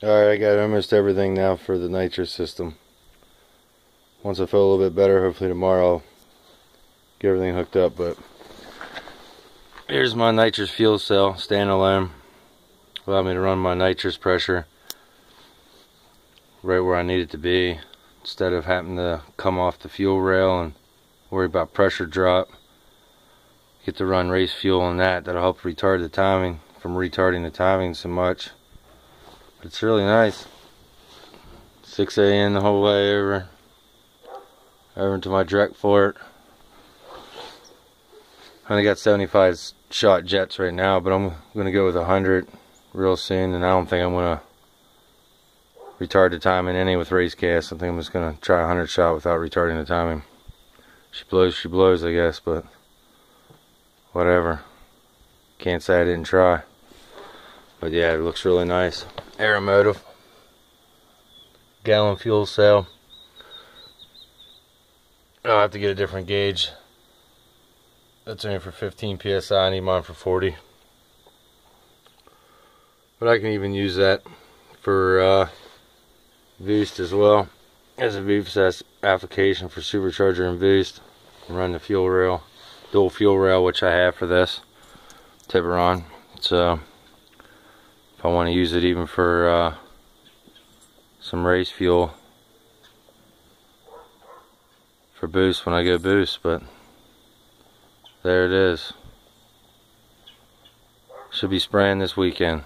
Alright, I got almost everything now for the nitrous system. Once I feel a little bit better, hopefully tomorrow I'll get everything hooked up. But here's my nitrous fuel cell, standalone. Allow me to run my nitrous pressure right where I need it to be instead of having to come off the fuel rail and worry about pressure drop. Get to run race fuel on that. That'll help retard the timing from retarding the timing so much. It's really nice. 6 AN the whole way over over to my direct port. I only got 75 shot jets right now, but I'm gonna go with 100 real soon, and I don't think I'm gonna retard the timing any with race gas. I think I'm just gonna try 100 shot without retarding the timing. She blows, she blows, I guess, but whatever. Can't say I didn't try. But yeah, it looks really nice. Aeromotive. Gallon fuel cell. I'll have to get a different gauge. That's only for 15 psi. I need mine for 40. But I can even use that for uh, boost as well. As a boost application for supercharger and boost. Run the fuel rail, dual fuel rail, which I have for this Tiburon. So if I want to use it even for uh, some race fuel for boost when I go boost, but there it is. Should be spraying this weekend.